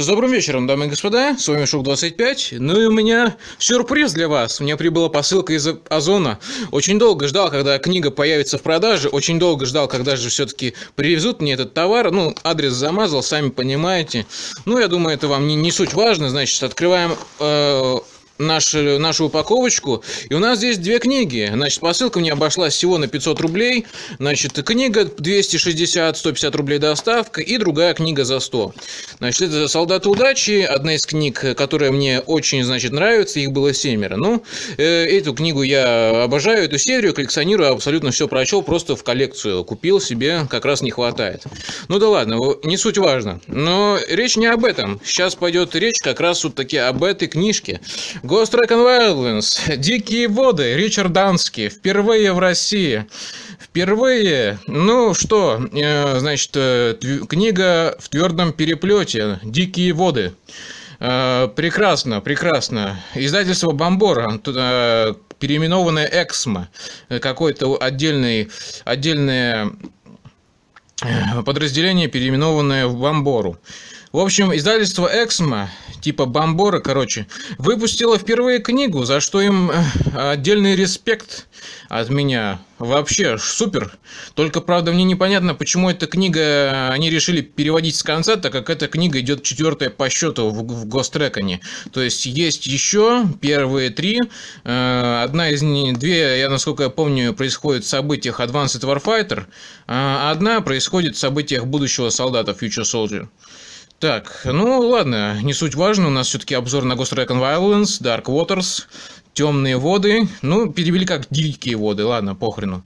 С добрым вечером, дамы и господа, с вами Шок25. Ну и у меня сюрприз для вас. У меня прибыла посылка из Озона. Очень долго ждал, когда книга появится в продаже. Очень долго ждал, когда же все-таки привезут мне этот товар. Ну, адрес замазал, сами понимаете. Ну, я думаю, это вам не, не суть важно. Значит, открываем э, нашу, нашу упаковочку. И у нас здесь две книги. Значит, посылка мне обошлась всего на 500 рублей. Значит, книга 260-150 рублей доставка и другая книга за 100. Значит, это «Солдаты удачи», одна из книг, которая мне очень, значит, нравится, их было семеро. Ну, э, эту книгу я обожаю, эту серию, коллекционирую, абсолютно все прочел, просто в коллекцию купил себе, как раз не хватает. Ну да ладно, не суть важно. Но речь не об этом. Сейчас пойдет речь как раз вот таки об этой книжке. Ghost Recon Violence, Дикие воды, Ричард Данский, впервые в России. Впервые, ну что, э, значит, э, книга в твердом переплете, Дикие воды. Э, прекрасно, прекрасно. Издательство Бомбора, переименованное Эксмо, какое-то отдельный, отдельное подразделение, переименованное в Бомбору. В общем, издательство Эксмо, типа Бомбора, короче, выпустило впервые книгу, за что им э, отдельный респект от меня. Вообще, супер. Только, правда, мне непонятно, почему эта книга они решили переводить с конца, так как эта книга идет четвертая по счету в, в Гостреконе. То есть, есть еще первые три. Э, одна из них, две, я насколько я помню, происходит в событиях Advanced Warfighter, а одна происходит в событиях будущего солдата Future Soldier. Так, ну ладно, не суть важно, у нас все-таки обзор на Ghost Recon Violence, Dark Waters, Темные воды, ну, перевели как Дикие воды, ладно, похрену.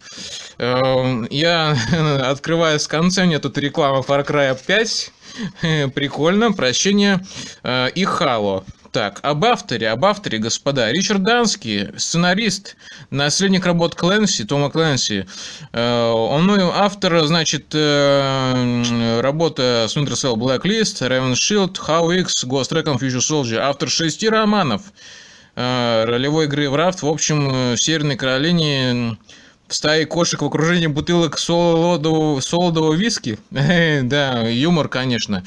Эм, я открываю с конца, у меня тут реклама Far Cry 5, прикольно, прощение, э, и Halo. Так, об авторе, об авторе, господа. Ричард Данский, сценарист, наследник работ Кленси, Тома Кленси. Э, он ну, автор, значит, э, работы Splinter Cell Blacklist, Raven Shield, How X, Ghost Recon Future Soldier. Автор шести романов э, ролевой игры в Рафт. В общем, в Северной Каролине в стае кошек в окружении бутылок солодового, солодового виски. да, юмор, конечно.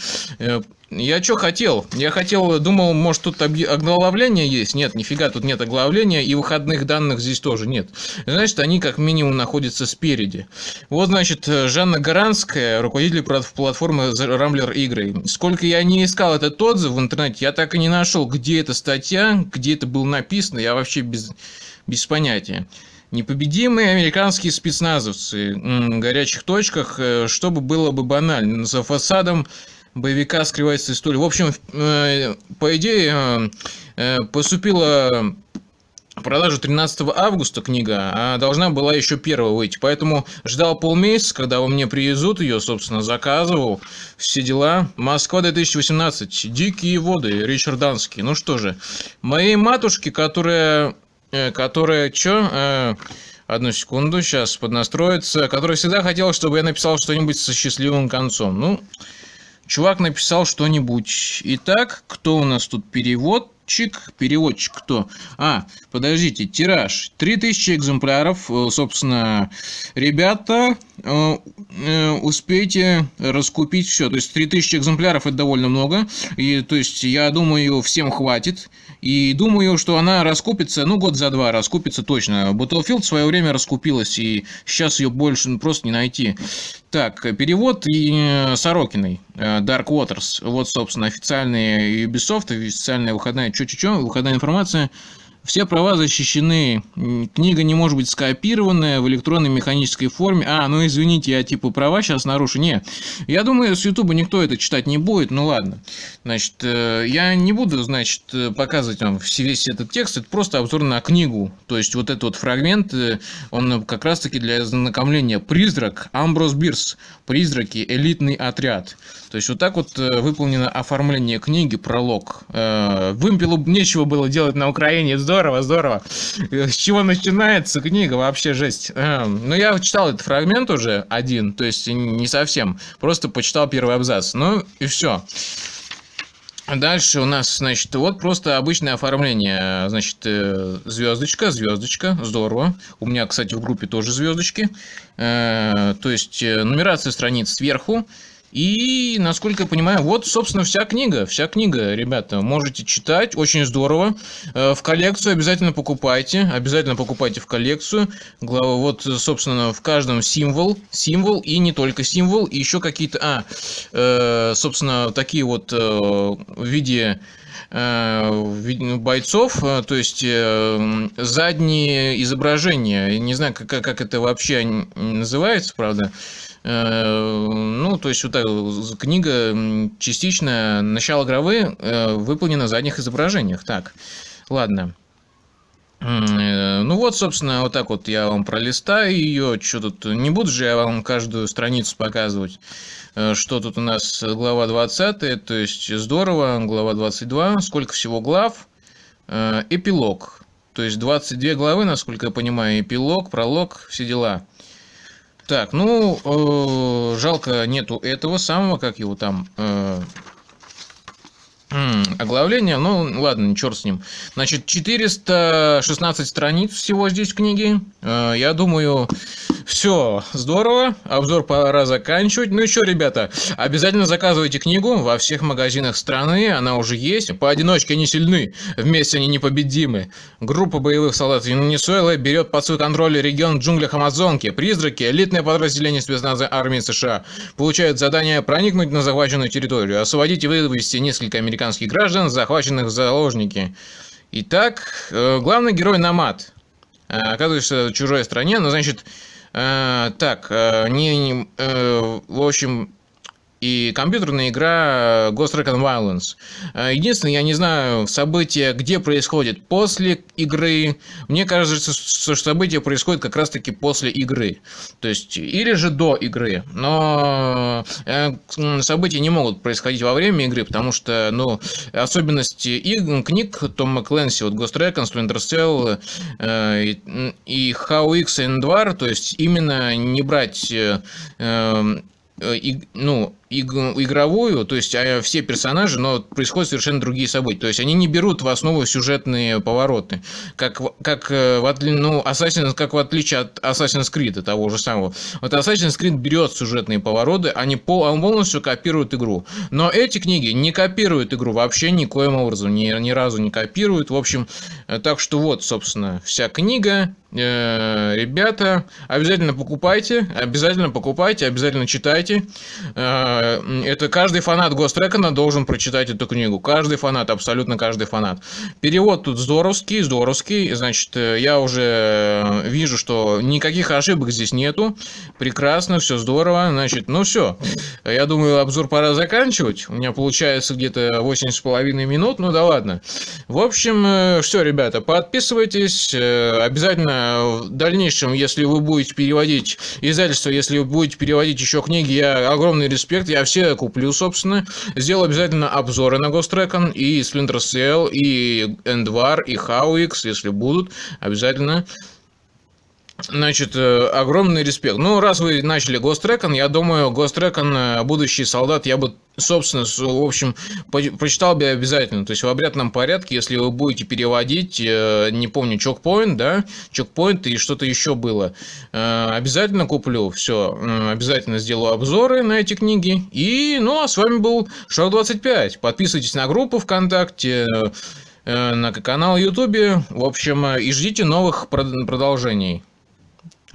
Я что хотел? Я хотел, думал, может тут оглавление есть. Нет, нифига тут нет оглавления, и выходных данных здесь тоже нет. Значит, они как минимум находятся спереди. Вот, значит, Жанна Гаранская, руководитель платформы Рамблер игры. Сколько я не искал этот отзыв в интернете, я так и не нашел, где эта статья, где это было написано, я вообще без, без понятия. Непобедимые американские спецназовцы в горячих точках, э, чтобы было бы банально. За фасадом боевика скрывается история. В общем, э, по идее, э, поступила в продажу 13 августа книга, а должна была еще 1 выйти. Поэтому ждал полмесяца, когда вы мне привезут ее, собственно, заказывал. Все дела. Москва 2018. Дикие воды. Ричард Данский. Ну что же. Моей матушке, которая... Которая... Чё? Одну секунду, сейчас поднастроится. Которая всегда хотела, чтобы я написал что-нибудь со счастливым концом. Ну, Чувак написал что-нибудь. Итак, кто у нас тут перевод? Переводчик, переводчик кто? А, подождите, тираж 3000 экземпляров, э, собственно, ребята, э, э, успейте раскупить все, то есть 3000 экземпляров это довольно много, и то есть я думаю всем хватит, и думаю, что она раскупится, ну год за два раскупится точно. Battlefield в свое время раскупилась, и сейчас ее больше просто не найти. Так, перевод и Сорокиной, Dark Waters, вот, собственно, официальный Ubisoft, официальная выходная что-что-что, выходная информация все права защищены. Книга не может быть скопированная в электронной механической форме. А, ну извините, я типа права сейчас нарушу. Не, я думаю, с Ютуба никто это читать не будет. Ну ладно. Значит, э, я не буду, значит, показывать вам весь этот текст. Это просто обзор на книгу. То есть вот этот вот фрагмент, э, он как раз-таки для знакомления. Призрак, Амброс Бирс. Призраки, элитный отряд. То есть вот так вот э, выполнено оформление книги, пролог. Вымпелу нечего было делать на Украине. Здорово здорово, здорово. С чего начинается книга, вообще жесть. Эм, ну, я читал этот фрагмент уже один, то есть не совсем. Просто почитал первый абзац. Ну, и все. Дальше у нас, значит, вот просто обычное оформление. Значит, э, звездочка, звездочка, здорово. У меня, кстати, в группе тоже звездочки. Э, то есть, э, нумерация страниц сверху. И, насколько я понимаю, вот, собственно, вся книга. Вся книга, ребята, можете читать, очень здорово. Э, в коллекцию обязательно покупайте, обязательно покупайте в коллекцию. Вот, собственно, в каждом символ, символ и не только символ, и еще какие-то, а, э, собственно, такие вот э, в виде бойцов, то есть задние изображения, не знаю, как, как это вообще называется, правда, Э, ну, то есть вот так, книга частично начало главы э, выполнена в задних изображениях. Так, ладно. Э, ну вот, собственно, вот так вот я вам пролистаю ее. Что тут? Не буду же я вам каждую страницу показывать. Что тут у нас глава 20, то есть здорово, глава 22. Сколько всего глав? Эпилог. То есть 22 главы, насколько я понимаю, эпилог, пролог, все дела. Так, ну, э, жалко нету этого самого, как его там, э, Оглавление, ну ладно, черт с ним. Значит, 416 страниц всего здесь в книге. Э, я думаю, все здорово. Обзор пора заканчивать. Ну еще, ребята, обязательно заказывайте книгу во всех магазинах страны. Она уже есть. Поодиночке они сильны, вместе они непобедимы. Группа боевых солдат Венесуэлы берет под свой контроль регион в джунглях Амазонки. Призраки, элитное подразделение спецназа армии США, получают задание проникнуть на захваченную территорию, освободить и вывести несколько американских граждан, захваченных в заложники. Итак, э, главный герой Намат э, оказывается в чужой стране, но значит, так, не, не в общем, и компьютерная игра Ghost Recon Violence. Э, единственное, я не знаю, события, где происходит после игры. Мне кажется, что события происходят как раз-таки после игры. То есть, или же до игры. Но э, события не могут происходить во время игры, потому что, ну, особенности и книг Тома Кленси, вот Ghost Recon, Splinter Cell э, и, и How X and War, то есть, именно не брать ну, игровую, то есть а, все персонажи, но происходят совершенно другие события. То есть они не берут в основу сюжетные повороты. Как, как, э, в, ну, Assassin's, как в отличие от Assassin's Creed, того же самого. Вот Assassin's Creed берет сюжетные повороты, они полностью копируют игру. Но эти книги не копируют игру вообще никоим образом, ни, ни разу не копируют. В общем, э, так что вот, собственно, вся книга. Э, ребята, обязательно покупайте, обязательно покупайте, обязательно читайте. Э, это каждый фанат Гострекона должен прочитать эту книгу. Каждый фанат, абсолютно каждый фанат. Перевод тут здоровский, здоровский. Значит, э, я уже вижу, что никаких ошибок здесь нету. Прекрасно, все здорово. Значит, ну все. Я думаю, обзор пора заканчивать. У меня получается где-то 8,5 минут. Ну да ладно. В общем, все, ребята, подписывайтесь. Обязательно в дальнейшем, если вы будете переводить издательство, если вы будете переводить еще книги, я огромный респект, я все куплю, собственно. Сделал обязательно обзоры на Ghost Recon, и Splinter Cell, и Endwar, и Howix, если будут, обязательно. Значит, э, огромный респект. Ну, раз вы начали Recon, я думаю, Recon, э, будущий солдат, я бы, собственно, в общем, прочитал бы обязательно. То есть в обрядном порядке, если вы будете переводить, э, не помню, чокпоинт, да, чокпоинт и что-то еще было, обязательно куплю. Все, обязательно сделаю обзоры на эти книги. И, ну, а с вами был Шок 25. Подписывайтесь на группу ВКонтакте, на канал Ютубе. В общем, и ждите новых продолжений.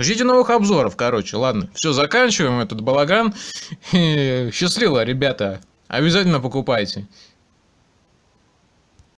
Ждите новых обзоров, короче. Ладно, все, заканчиваем этот балаган. Счастливо, ребята. Обязательно покупайте.